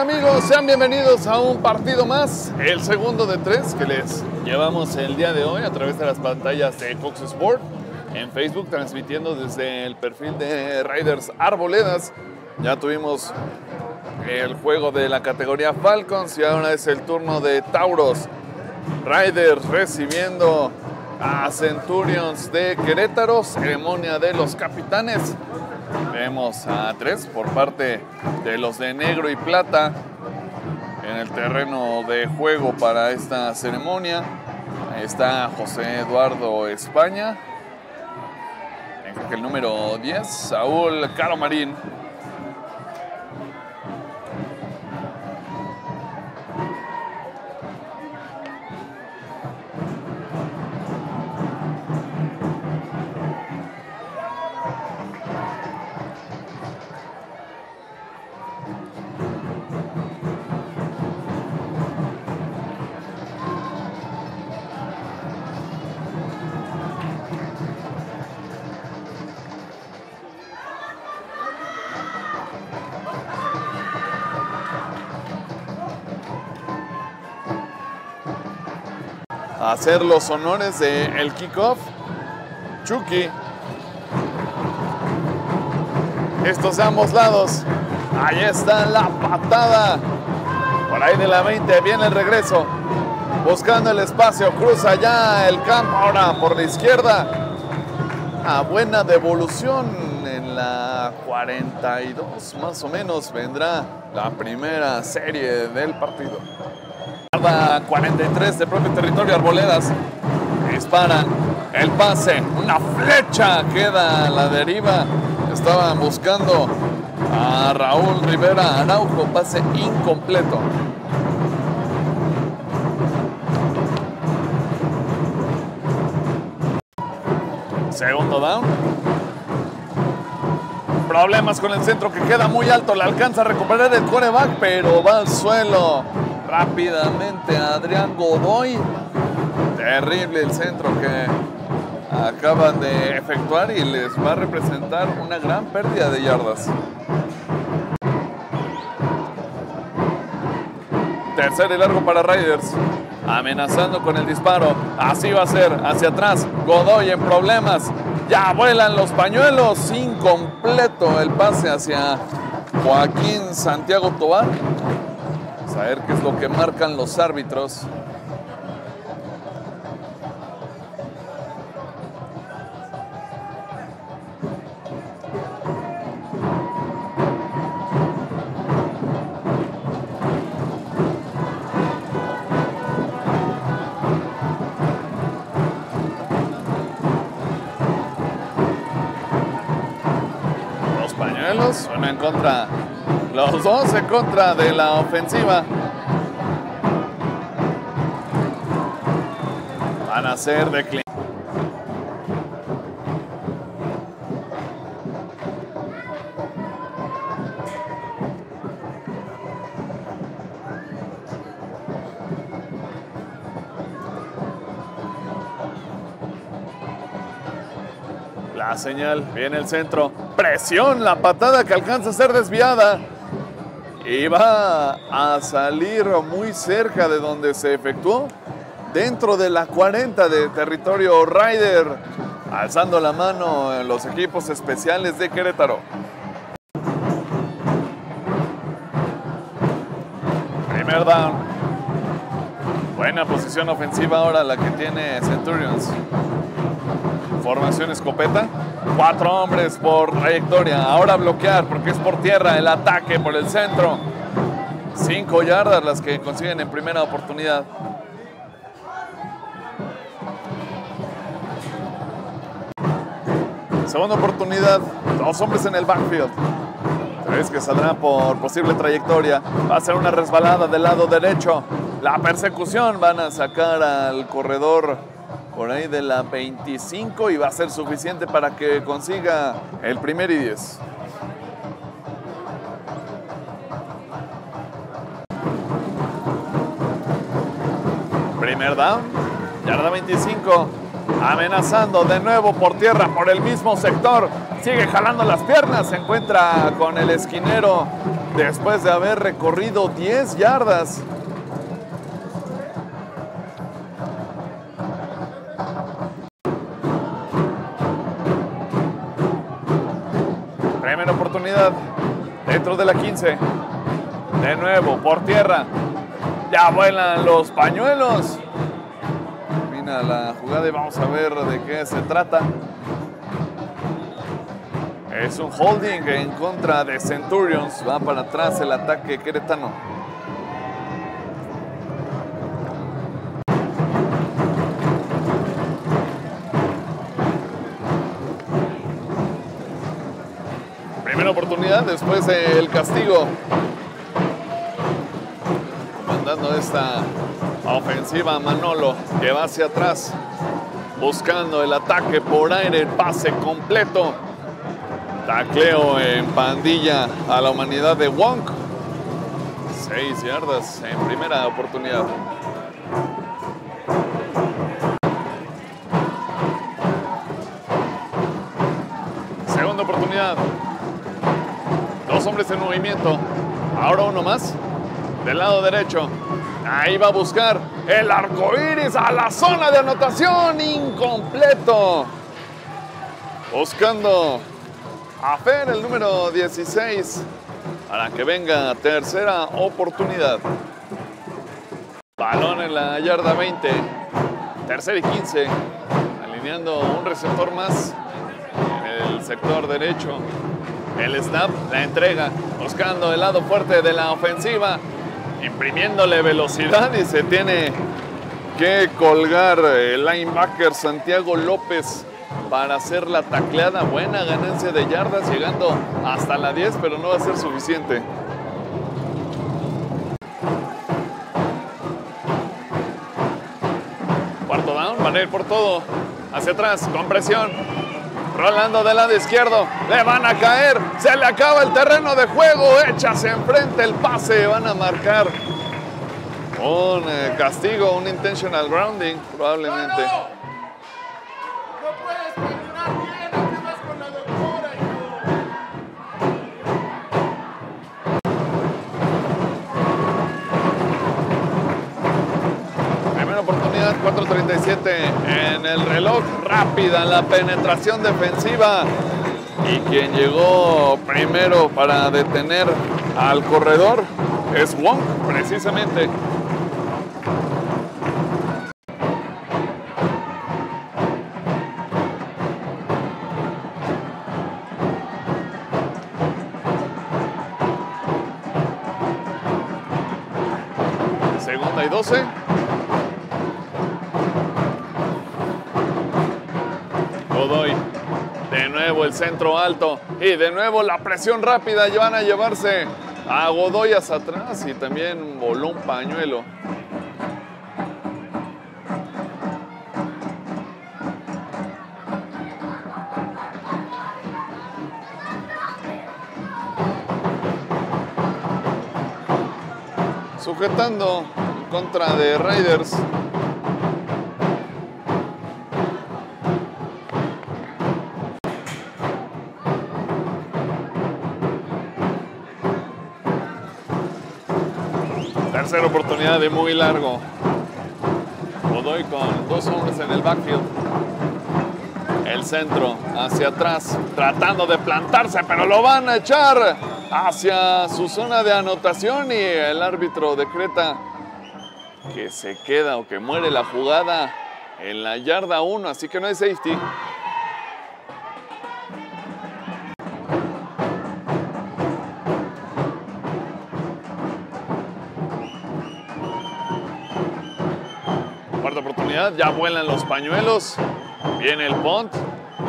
amigos? Sean bienvenidos a un partido más, el segundo de tres que les llevamos el día de hoy a través de las pantallas de Fox Sport en Facebook, transmitiendo desde el perfil de Riders Arboledas. Ya tuvimos el juego de la categoría Falcons y ahora es el turno de Tauros. Riders recibiendo a Centurions de Querétaro, ceremonia de los capitanes. Vemos a tres por parte de los de negro y plata en el terreno de juego para esta ceremonia. Ahí está José Eduardo España. El número 10, Saúl Caro Marín. Hacer los honores del el kickoff. Chucky. Estos de ambos lados. Ahí está la patada. Por ahí de la 20 viene el regreso. Buscando el espacio. Cruza ya el campo. Ahora por la izquierda. A buena devolución en la 42 más o menos vendrá la primera serie del partido. 43 de propio territorio Arboledas. Disparan el pase, una flecha queda a la deriva. Estaban buscando a Raúl Rivera Araujo, pase incompleto. Segundo down. Problemas con el centro que queda muy alto. Le alcanza a recuperar el coreback, pero va al suelo rápidamente Adrián Godoy. Terrible el centro que acaban de efectuar y les va a representar una gran pérdida de yardas. Tercer y largo para Raiders. Amenazando con el disparo. Así va a ser. Hacia atrás. Godoy en problemas. Ya vuelan los pañuelos. Incompleto el pase hacia Joaquín Santiago Tobar a ver qué es lo que marcan los árbitros. Los pañuelos, uno en contra dos en contra de la ofensiva. Van a ser de La señal, viene el centro, presión, la patada que alcanza a ser desviada va a salir muy cerca de donde se efectuó, dentro de la 40 de territorio Rider, alzando la mano en los equipos especiales de Querétaro. Primer down. Buena posición ofensiva ahora la que tiene Centurions. Formación escopeta. Cuatro hombres por trayectoria. Ahora bloquear porque es por tierra el ataque por el centro. Cinco yardas las que consiguen en primera oportunidad. Segunda oportunidad. Dos hombres en el backfield. Tres que saldrán por posible trayectoria. Va a ser una resbalada del lado derecho. La persecución. Van a sacar al corredor por ahí de la 25 y va a ser suficiente para que consiga el primer y 10. Primer down, yarda 25, amenazando de nuevo por tierra por el mismo sector, sigue jalando las piernas, se encuentra con el esquinero después de haber recorrido 10 yardas. 15. De nuevo, por tierra. Ya vuelan los pañuelos. Termina la jugada y vamos a ver de qué se trata. Es un holding en contra de Centurions. Va para atrás el ataque queretano. Después del castigo. Comandando esta ofensiva Manolo que va hacia atrás. Buscando el ataque por aire, el pase completo. Tacleo en pandilla a la humanidad de Wong. Seis yardas en primera oportunidad. Hombres en movimiento. Ahora uno más. Del lado derecho. Ahí va a buscar el arco iris a la zona de anotación. Incompleto. Buscando a Fer, el número 16, para que venga tercera oportunidad. Balón en la yarda 20, tercera y 15, alineando un receptor más en el sector derecho. El snap, la entrega, buscando el lado fuerte de la ofensiva, imprimiéndole velocidad y se tiene que colgar el linebacker Santiago López para hacer la tacleada. Buena ganancia de yardas, llegando hasta la 10, pero no va a ser suficiente. Cuarto down, van a ir por todo. Hacia atrás, con presión. Rolando del lado izquierdo, le van a caer, se le acaba el terreno de juego, echase enfrente el pase, van a marcar un eh, castigo, un intentional grounding probablemente. 4.37 en el reloj, rápida la penetración defensiva. Y quien llegó primero para detener al corredor es Wong, precisamente. Alto. Y de nuevo la presión rápida. Van a llevarse a Godoy hacia atrás. Y también voló un pañuelo. Sujetando en contra de Raiders. Oportunidad de muy largo. Godoy con dos hombres en el backfield. El centro hacia atrás, tratando de plantarse, pero lo van a echar hacia su zona de anotación y el árbitro decreta que se queda o que muere la jugada en la yarda 1, así que no hay safety. Ya vuelan los pañuelos, viene el punt,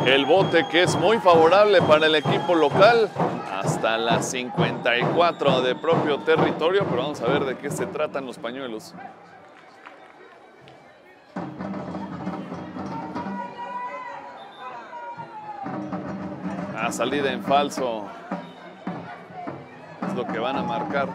el bote que es muy favorable para el equipo local, hasta las 54 de propio territorio, pero vamos a ver de qué se tratan los pañuelos. La salida en falso es lo que van a marcar.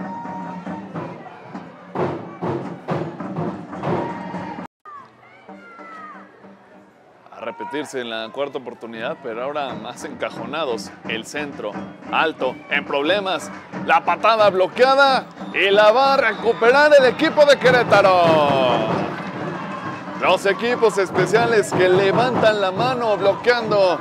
En la cuarta oportunidad, pero ahora más encajonados. El centro, alto, en problemas. La patada bloqueada y la va a recuperar el equipo de Querétaro. Los equipos especiales que levantan la mano bloqueando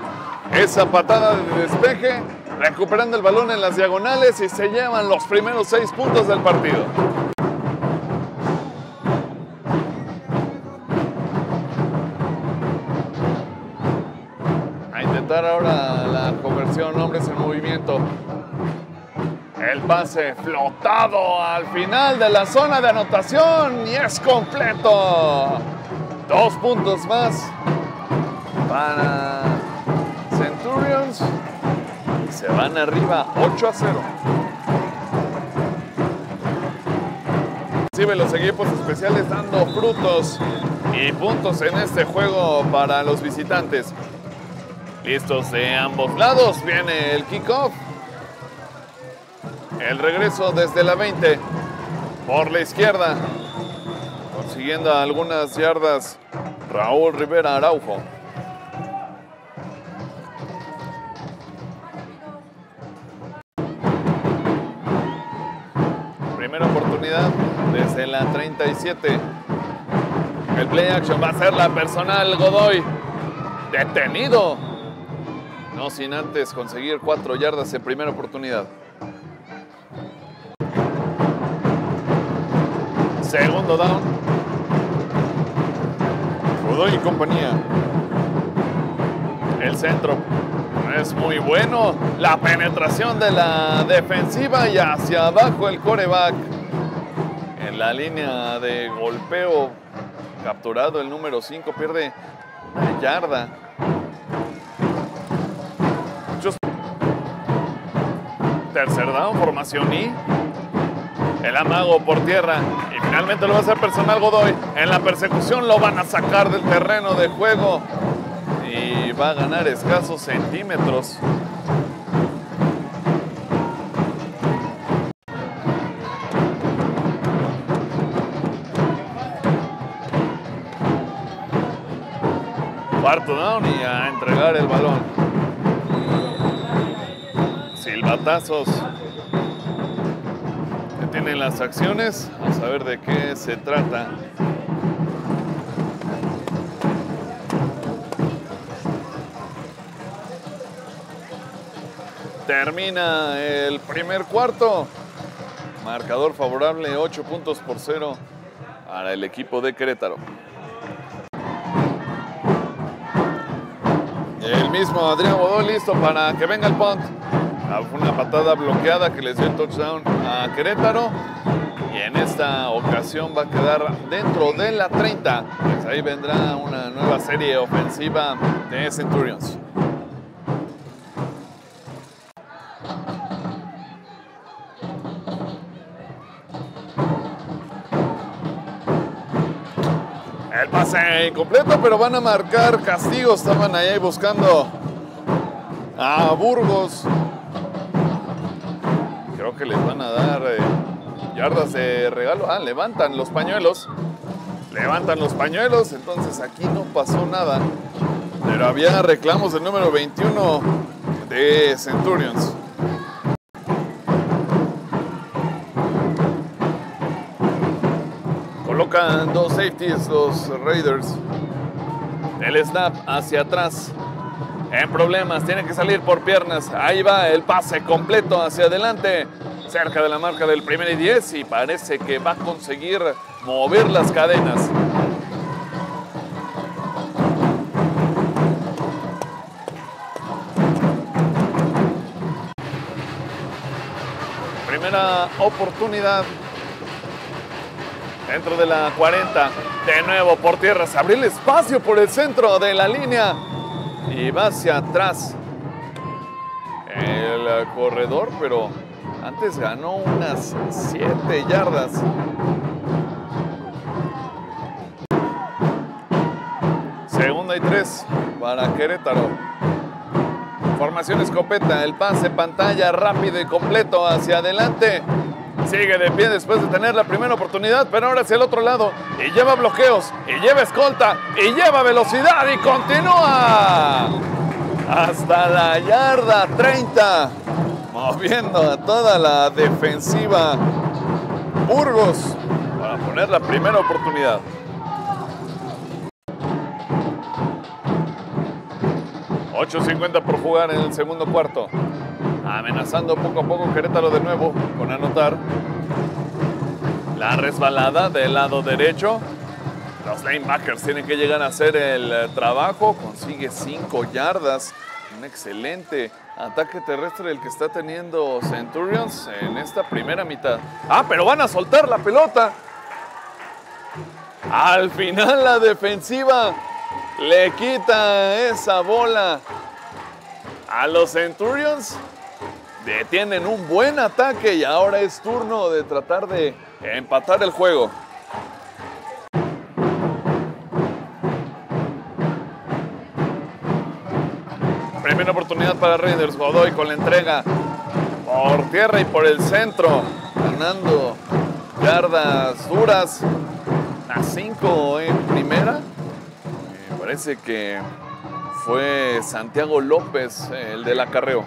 esa patada de despeje, recuperando el balón en las diagonales y se llevan los primeros seis puntos del partido. El pase flotado al final de la zona de anotación y es completo. Dos puntos más para Centurions. Y se van arriba 8 a 0. Recibe los equipos especiales dando frutos y puntos en este juego para los visitantes. Listos de ambos lados, viene el kickoff. El regreso desde la 20 por la izquierda, consiguiendo algunas yardas Raúl Rivera Araujo. Primera oportunidad desde la 37. El play action va a ser la personal Godoy. Detenido. No sin antes conseguir cuatro yardas en primera oportunidad. Segundo down. Godoy y compañía. El centro es muy bueno. La penetración de la defensiva y hacia abajo el coreback. En la línea de golpeo capturado el número 5 pierde una yarda. Formación y el amago por tierra y finalmente lo va a hacer personal Godoy. En la persecución lo van a sacar del terreno de juego y va a ganar escasos centímetros. Cuarto down y a entregar el balón. Silbatazos tienen las acciones, a saber de qué se trata. Termina el primer cuarto. Marcador favorable, 8 puntos por 0 para el equipo de Querétaro. El mismo Adrián Bodó listo para que venga el punt. Fue una patada bloqueada que les dio el touchdown a Querétaro. Y en esta ocasión va a quedar dentro de la 30. Pues ahí vendrá una nueva serie ofensiva de Centurions. El pase incompleto, pero van a marcar castigo. Estaban ahí buscando a Burgos. Creo que les van a dar eh, yardas de regalo. Ah, levantan los pañuelos. Levantan los pañuelos. Entonces aquí no pasó nada. Pero había reclamos del número 21 de Centurions. Colocan dos safeties los Raiders. El snap hacia atrás. En problemas, tiene que salir por piernas. Ahí va el pase completo hacia adelante. Cerca de la marca del primer y 10 y parece que va a conseguir mover las cadenas. Primera oportunidad dentro de la 40. De nuevo por tierra. Se el espacio por el centro de la línea. Y va hacia atrás el corredor, pero antes ganó unas 7 yardas. Segunda y tres para Querétaro. Formación escopeta, el pase pantalla rápido y completo hacia adelante. Sigue de pie después de tener la primera oportunidad, pero ahora hacia el otro lado. Y lleva bloqueos, y lleva escolta, y lleva velocidad y continúa. Hasta la yarda 30. moviendo a toda la defensiva Burgos para poner la primera oportunidad. $8.50 por jugar en el segundo cuarto. Amenazando poco a poco Querétaro de nuevo con anotar. La resbalada del lado derecho. Los linebackers tienen que llegar a hacer el trabajo. Consigue 5 yardas. Un excelente ataque terrestre el que está teniendo Centurions en esta primera mitad. Ah, pero van a soltar la pelota. Al final la defensiva le quita esa bola a los Centurions. Detienen un buen ataque y ahora es turno de tratar de empatar el juego. Primera oportunidad para Raiders. Godoy con la entrega por tierra y por el centro. Ganando yardas duras. A 5 en primera. Me parece que fue Santiago López el del acarreo.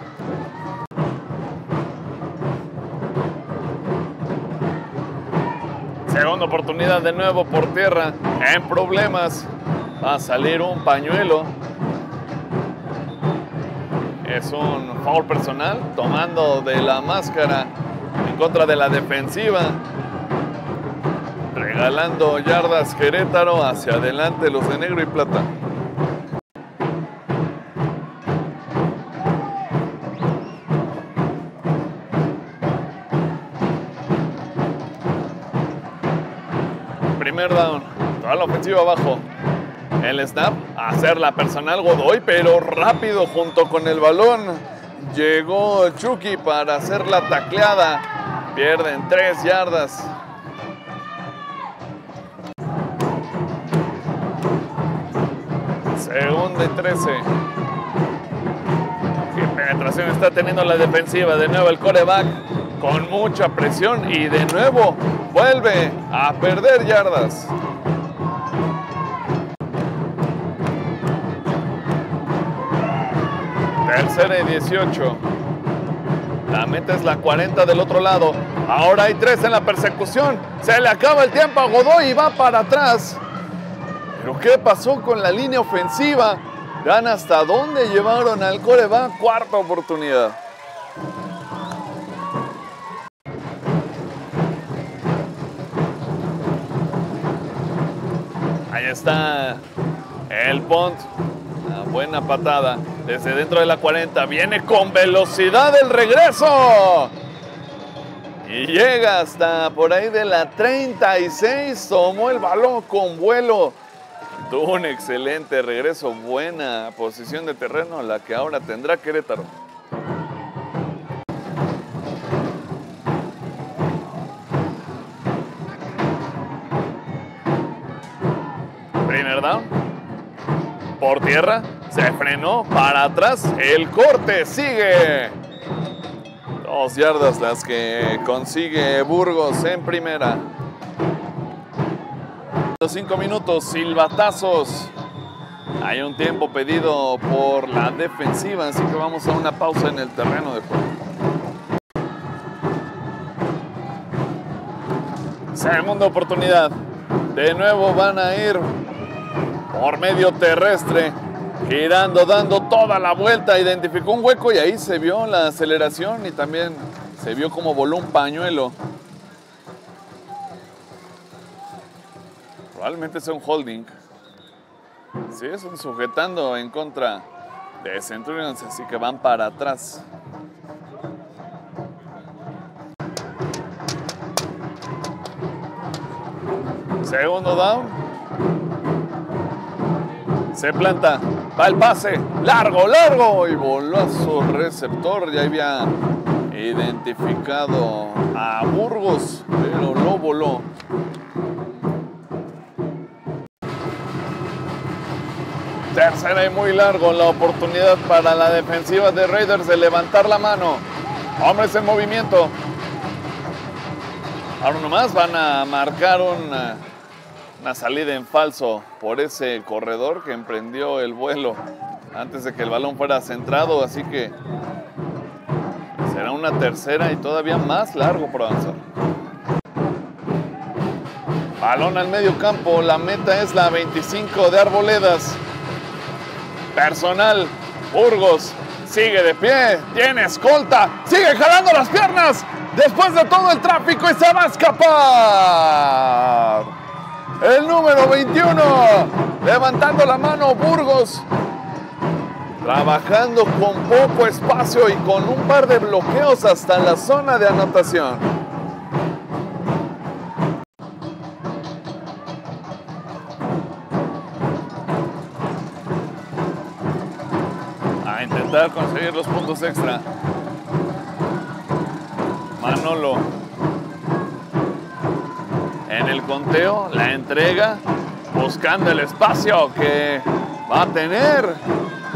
Segunda oportunidad de nuevo por tierra. En problemas. Va a salir un pañuelo. Es un foul personal tomando de la máscara en contra de la defensiva. Regalando yardas Querétaro hacia adelante los de negro y plata. Abajo. El snap, hacer la personal Godoy, pero rápido junto con el balón. Llegó Chucky para hacer la tacleada. Pierden tres yardas. Segunda y 13. Qué penetración está teniendo la defensiva. De nuevo el coreback con mucha presión y de nuevo vuelve a perder yardas. Tercera y 18. La meta es la 40 del otro lado. Ahora hay tres en la persecución. Se le acaba el tiempo a Godoy y va para atrás. Pero ¿qué pasó con la línea ofensiva? Vean hasta dónde llevaron al coreback. Cuarta oportunidad. Ahí está el punt. Buena patada desde dentro de la 40. Viene con velocidad el regreso. Y llega hasta por ahí de la 36. Tomó el balón con vuelo. Tuvo un excelente regreso. Buena posición de terreno la que ahora tendrá Querétaro. Primer down. Por tierra. Se frenó para atrás. El corte sigue. Dos yardas las que consigue Burgos en primera. Los cinco minutos, silbatazos. Hay un tiempo pedido por la defensiva, así que vamos a una pausa en el terreno de juego. Segunda oportunidad. De nuevo van a ir por medio terrestre, girando, dando toda la vuelta. Identificó un hueco y ahí se vio la aceleración y también se vio como voló un pañuelo. Probablemente sea un holding. Sí, es un sujetando en contra de Centurions, así que van para atrás. Segundo down. Se planta. Va el pase. Largo, largo. Y voló su receptor. Ya había identificado a Burgos, pero lo voló. Tercera y muy largo la oportunidad para la defensiva de Raiders de levantar la mano. Hombres en movimiento. Ahora nomás van a marcar una, una salida en falso por ese corredor que emprendió el vuelo antes de que el balón fuera centrado. Así que será una tercera y todavía más largo por avanzar. Balón al medio campo, la meta es la 25 de Arboledas. Personal, Burgos, sigue de pie, tiene escolta, sigue jalando las piernas después de todo el tráfico y se va a escapar. El número 21, levantando la mano Burgos, trabajando con poco espacio y con un par de bloqueos hasta la zona de anotación. A intentar conseguir los puntos extra. Manolo. En el conteo, la entrega, buscando el espacio que va a tener.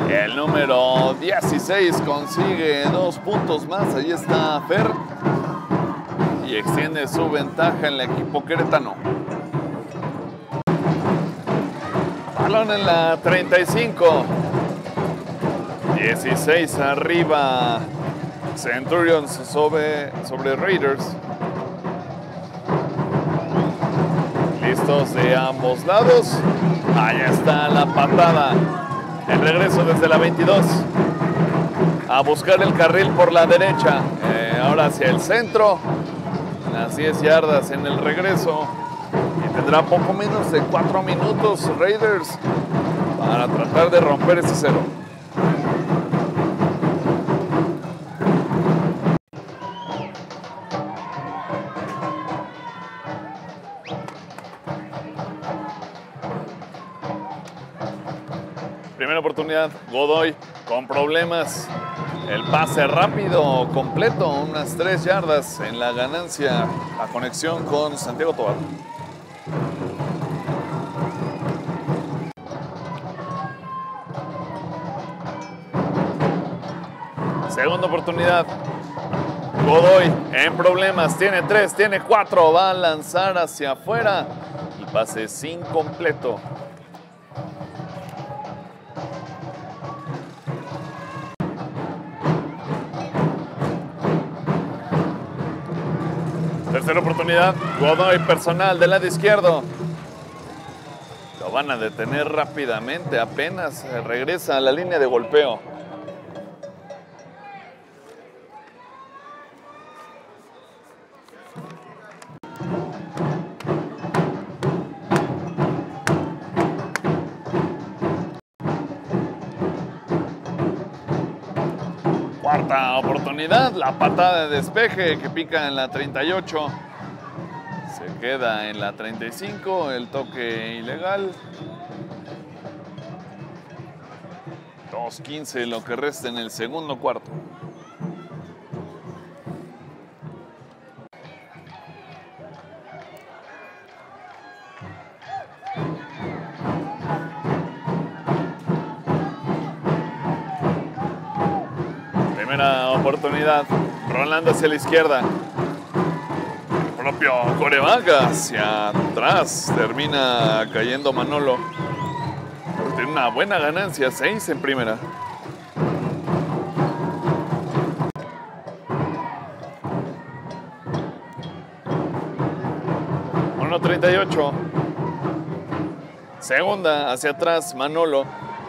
El número 16 consigue dos puntos más. Ahí está Fer. Y extiende su ventaja en el equipo queretano. Balón en la 35. 16 arriba. Centurions sobre, sobre Raiders. De ambos lados. Ahí está la patada. El regreso desde la 22. A buscar el carril por la derecha. Eh, ahora hacia el centro. Las 10 yardas en el regreso. Y tendrá poco menos de 4 minutos Raiders para tratar de romper ese cero. Primera oportunidad, Godoy con problemas. El pase rápido, completo, unas tres yardas en la ganancia, la conexión con Santiago Tobar. Segunda oportunidad. Godoy en problemas, tiene tres, tiene cuatro, va a lanzar hacia afuera. El pase es incompleto. Oportunidad, Godoy personal del lado izquierdo. Lo van a detener rápidamente, apenas regresa a la línea de golpeo. La patada de despeje que pica en la 38. Se queda en la 35, el toque ilegal. 2.15 lo que resta en el segundo cuarto. Oportunidad, rolando hacia la izquierda. El propio coreback hacia atrás. Termina cayendo Manolo. Tiene una buena ganancia, 6 en primera. ...1.38... Segunda hacia atrás, Manolo.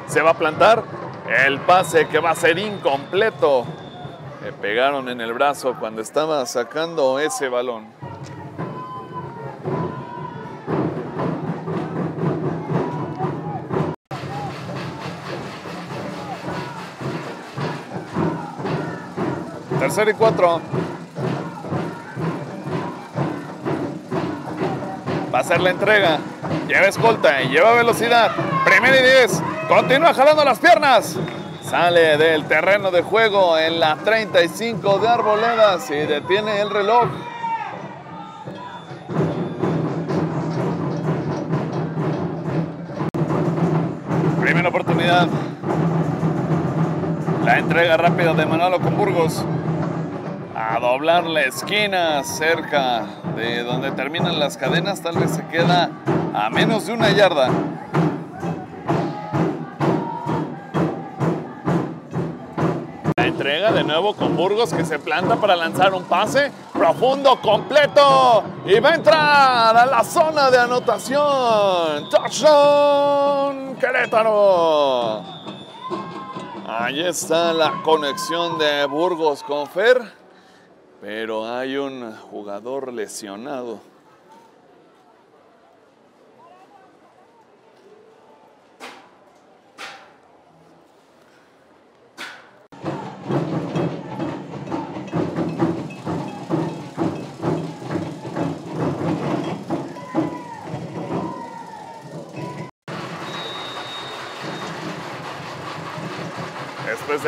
Se va a plantar. El pase que va a ser incompleto. Pegaron en el brazo cuando estaba sacando ese balón. Tercero y cuatro. Va a ser la entrega. Lleva escolta y lleva velocidad. Primera y diez. Continúa jalando las piernas. Sale del terreno de juego en la 35 de Arboledas y detiene el reloj. Primera oportunidad. La entrega rápida de Manolo con. A doblar la esquina cerca de donde terminan las cadenas. Tal vez se queda a menos de una yarda. Entrega de nuevo con Burgos que se planta para lanzar un pase profundo, completo. Y va a entrar a la zona de anotación. Touchdown Querétaro. Ahí está la conexión de Burgos con Fer. Pero hay un jugador lesionado.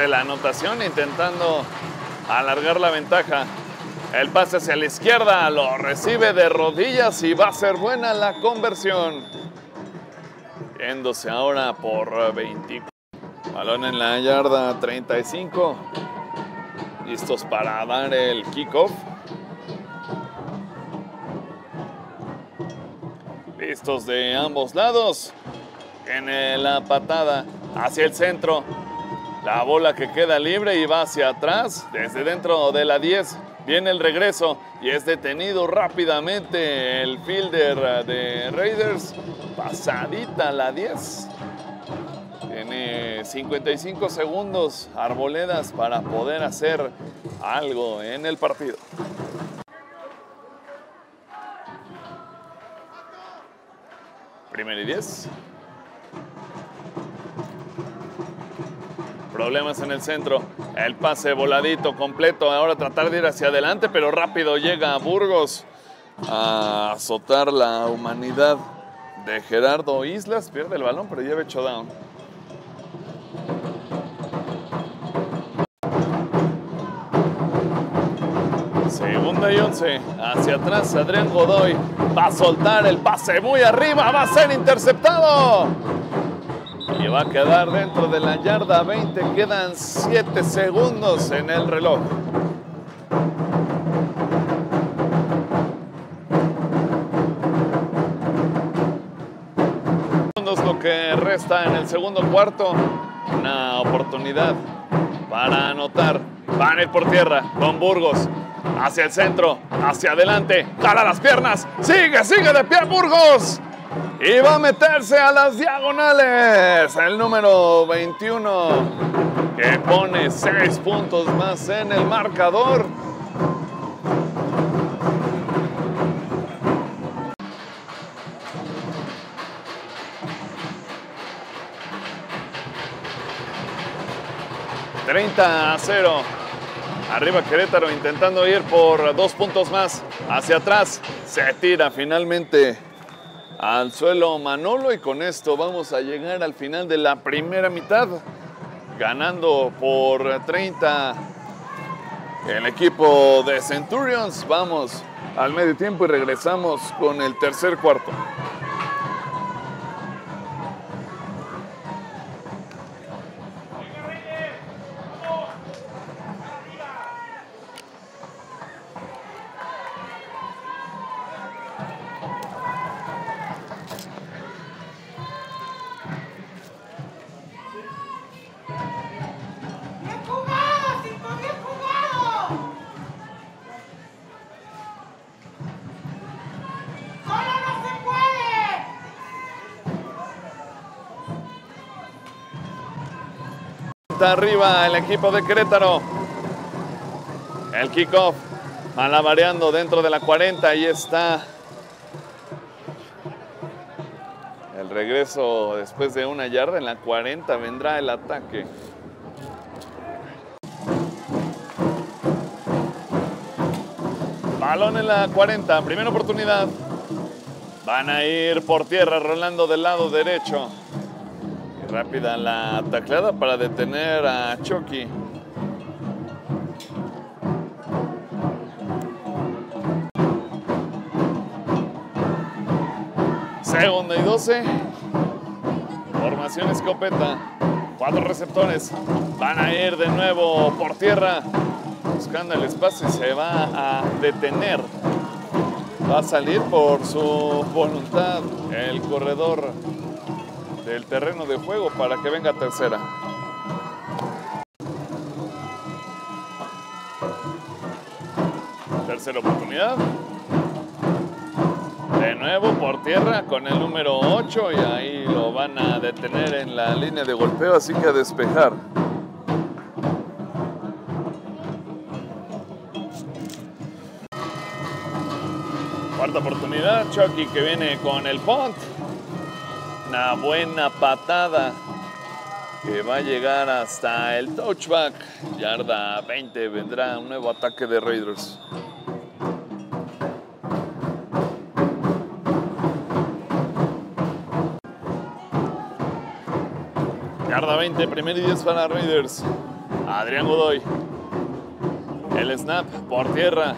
La anotación, intentando alargar la ventaja. El pase hacia la izquierda, lo recibe de rodillas y va a ser buena la conversión. Yéndose ahora por 20. Balón en la yarda 35. Listos para dar el kickoff. Listos de ambos lados. En la patada hacia el centro. La bola que queda libre y va hacia atrás, desde dentro de la 10. Viene el regreso y es detenido rápidamente el fielder de Raiders. Pasadita la 10. Tiene 55 segundos Arboledas para poder hacer algo en el partido. Primero y 10. Problemas en el centro. El pase voladito completo. Ahora tratar de ir hacia adelante, pero rápido llega Burgos a azotar la humanidad de Gerardo Islas. Pierde el balón, pero lleva hecho down. Segunda y once. Hacia atrás, Adrián Godoy va a soltar el pase muy arriba. Va a ser interceptado y va a quedar dentro de la yarda 20. Quedan 7 segundos en el reloj. Lo que resta en el segundo cuarto, una oportunidad para anotar. Van por tierra con Burgos. Hacia el centro, hacia adelante, jala las piernas, sigue, sigue de pie Burgos. Y va a meterse a las diagonales. El número 21 que pone 6 puntos más en el marcador. ...30 a 0... Arriba Querétaro intentando ir por dos puntos más hacia atrás. Se tira finalmente al suelo Manolo y con esto vamos a llegar al final de la primera mitad, ganando por 30 el equipo de Centurions. Vamos al medio tiempo y regresamos con el tercer cuarto. Arriba el equipo de Querétaro. El kickoff malabareando dentro de la 40. Ahí está el regreso después de una yarda. En la 40 vendrá el ataque. Balón en la 40. Primera oportunidad. Van a ir por tierra rolando del lado derecho. Rápida la tacleada para detener a Chucky. Segunda y 12. Formación escopeta. Cuatro receptores. Van a ir de nuevo por tierra. Buscando el espacio y se va a detener. Va a salir por su voluntad el corredor del terreno de juego para que venga tercera. Tercera oportunidad. De nuevo por tierra con el número 8 y ahí lo van a detener en la línea de golpeo, así que a despejar. Cuarta oportunidad, Chucky que viene con el punt. Una buena patada que va a llegar hasta el touchback. Yarda 20 vendrá un nuevo ataque de Raiders. Yarda 20, primer y 10 para Raiders. Adrián Godoy. El snap por tierra.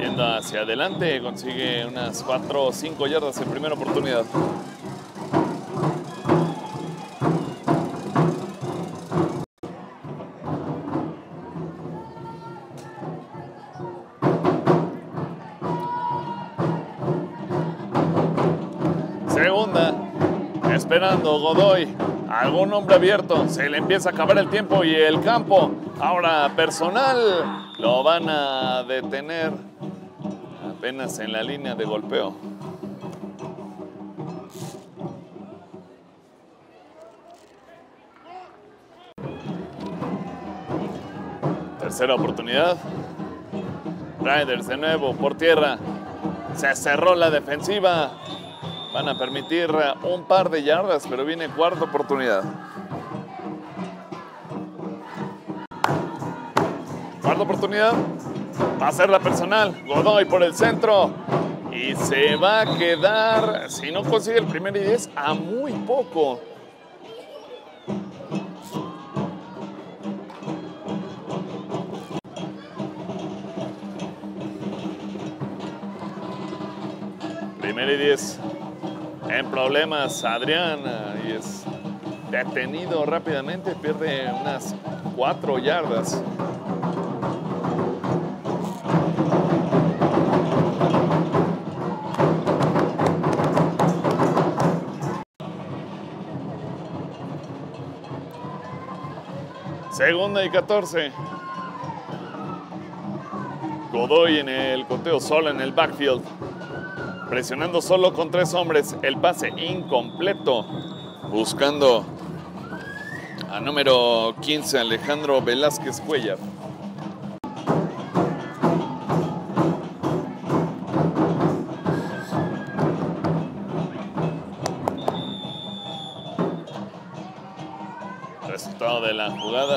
Yendo hacia adelante, consigue unas 4 o 5 yardas en primera oportunidad. Segunda, esperando Godoy, algún hombre abierto, se le empieza a acabar el tiempo y el campo, ahora personal, lo van a detener apenas en la línea de golpeo. Tercera oportunidad. Riders de nuevo por tierra. Se cerró la defensiva. Van a permitir un par de yardas, pero viene cuarta oportunidad. Cuarta oportunidad. Va a ser la personal. Godoy por el centro. Y se va a quedar, si no consigue el primer y 10, a muy poco. Primer y 10 en problemas Adrián y es detenido rápidamente, pierde unas cuatro yardas. Segunda y 14. Godoy en el conteo solo en el backfield. Presionando solo con tres hombres. El pase incompleto. Buscando a número 15 Alejandro Velázquez Cuellar.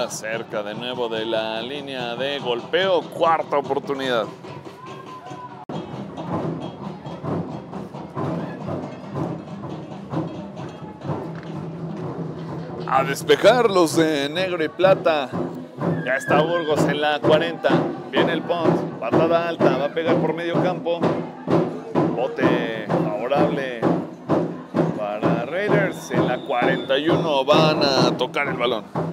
Cerca de nuevo de la línea de golpeo. Cuarta oportunidad. A despejar los de negro y plata. Ya está Burgos en la 40. Viene el punt. Patada alta. Va a pegar por medio campo. Bote favorable para Raiders. En la 41 van a tocar el balón.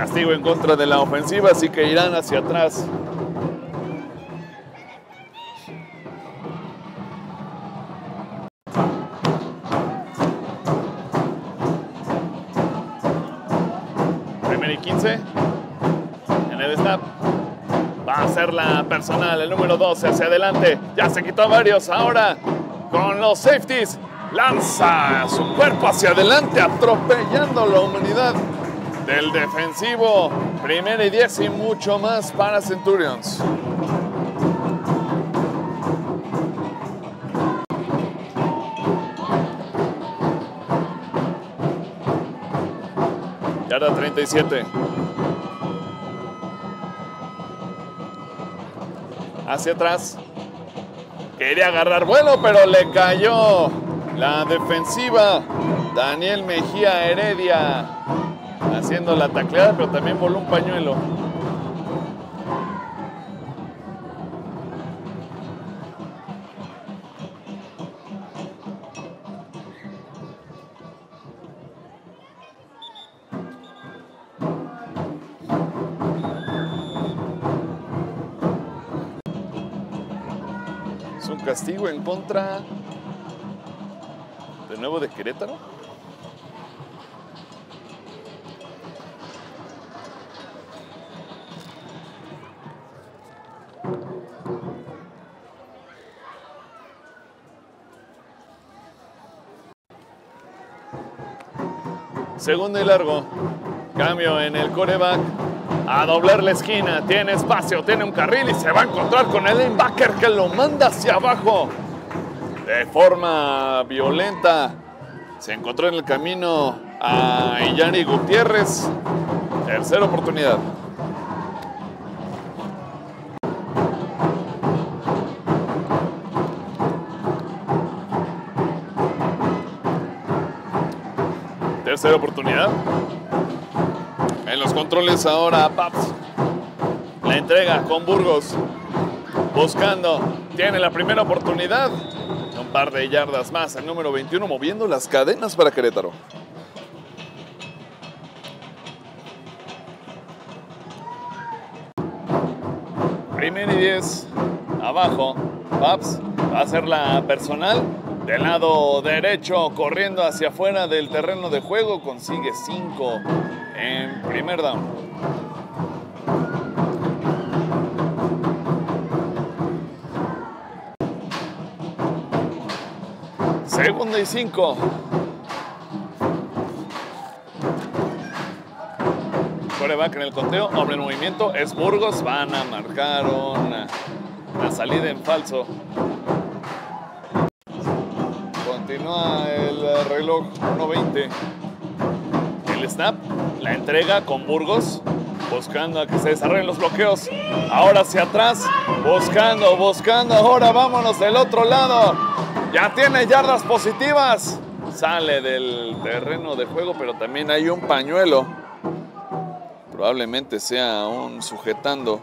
Castigo en contra de la ofensiva, así que irán hacia atrás. Primero y 15. En el snap. Va a ser la personal, el número 12 hacia adelante. Ya se quitó varios. Ahora con los safeties. Lanza su cuerpo hacia adelante, atropellando la humanidad del defensivo. Primera y 10 y mucho más para Centurions. Yarda 37. Hacia atrás. Quería agarrar vuelo, pero le cayó la defensiva. Daniel Mejía Heredia haciendo la tacleada, pero también voló un pañuelo. un castigo en contra de nuevo de Querétaro. Segundo y largo. Cambio en el coreback. A doblar la esquina. Tiene espacio, tiene un carril y se va a encontrar con el linebacker que lo manda hacia abajo. De forma violenta. Se encontró en el camino a Iyani Gutiérrez. Tercera oportunidad. Tercera oportunidad. En los controles ahora Paps. La entrega con Burgos. Buscando. Tiene la primera oportunidad. Un par de yardas más. El número 21 moviendo las cadenas para Querétaro. Primero y 10. Abajo. Paps va a ser la personal. Del lado derecho, corriendo hacia afuera del terreno de juego, consigue 5 en primer down. Segunda y 5. Coreback en el conteo, hombre en movimiento, es Burgos, van a marcar una, una salida en falso. El reloj 1.20. El snap, la entrega con Burgos, buscando a que se desarrollen los bloqueos. Ahora hacia atrás, buscando, buscando. Ahora vámonos del otro lado. Ya tiene yardas positivas. Sale del terreno de juego, pero también hay un pañuelo. Probablemente sea un sujetando.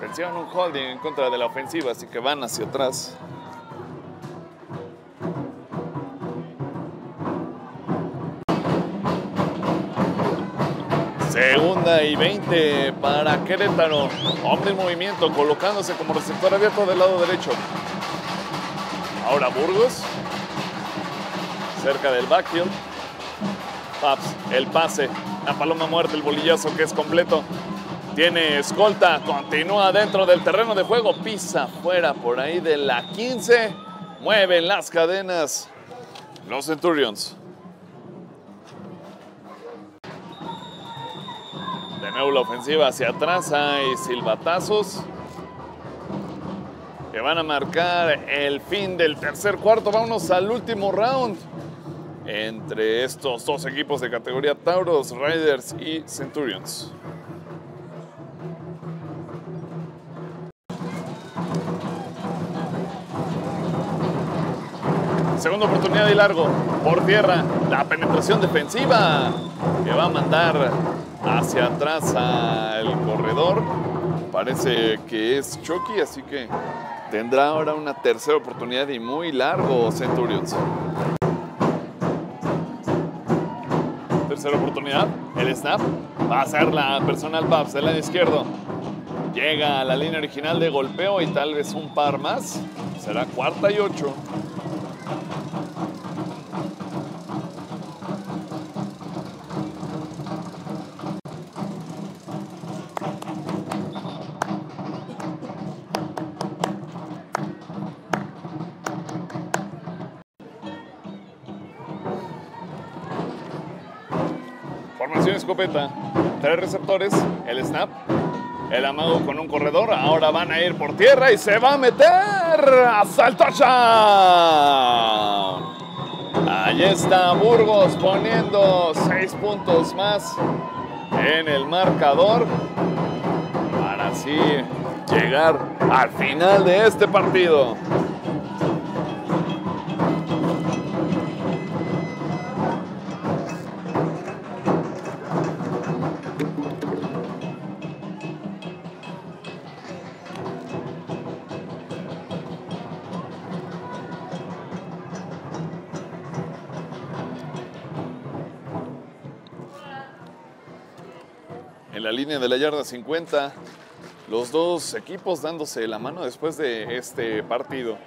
Pensaban un holding en contra de la ofensiva, así que van hacia atrás. Segunda y 20 para Querétaro. Hombre en movimiento, colocándose como receptor abierto del lado derecho. Ahora Burgos. Cerca del backfield. Paps, el pase. La paloma muerta, el bolillazo que es completo. Tiene escolta, continúa dentro del terreno de juego, pisa fuera por ahí de la 15. Mueven las cadenas los Centurions. De nuevo la ofensiva hacia atrás, hay silbatazos que van a marcar el fin del tercer cuarto. Vámonos al último round entre estos dos equipos de categoría Tauros, Riders y Centurions. Segunda oportunidad y largo por tierra. La penetración defensiva que va a mandar hacia atrás al corredor. Parece que es Chucky, así que tendrá ahora una tercera oportunidad y muy largo Centurions. Tercera oportunidad, el snap va a ser la personal Paps del lado izquierdo. Llega a la línea original de golpeo y tal vez un par más. Será cuarta y ocho. Tres receptores. El snap. El amago con un corredor. Ahora van a ir por tierra y se va a meter. ¡Asalto touchdown! Ahí está Burgos poniendo seis puntos más en el marcador. Para así llegar al final de este partido. De la yarda 50, los dos equipos dándose la mano después de este partido.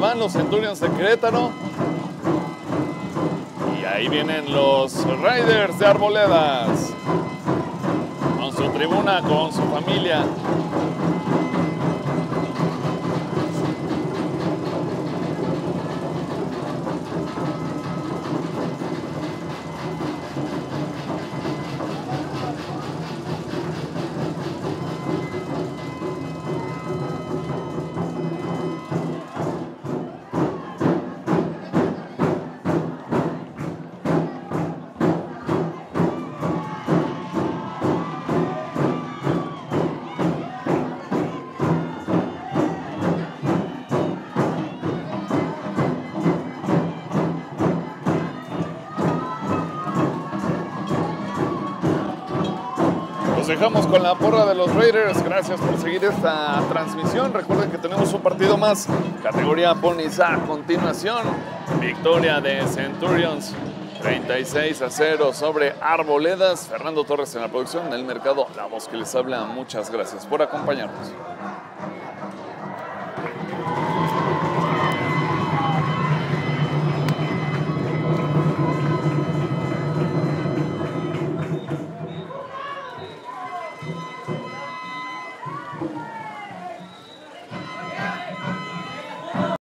Van los Centurions de Querétaro. Y ahí vienen los Raiders de Arboledas. Con su tribuna, con su familia. Dejamos con la porra de los Raiders. Gracias por seguir esta transmisión. Recuerden que tenemos un partido más, categoría Ponies a continuación. Victoria de Centurions 36 a 0 sobre Arboledas. Fernando Torres en la producción, en el mercado, la voz que les habla. Muchas gracias por acompañarnos.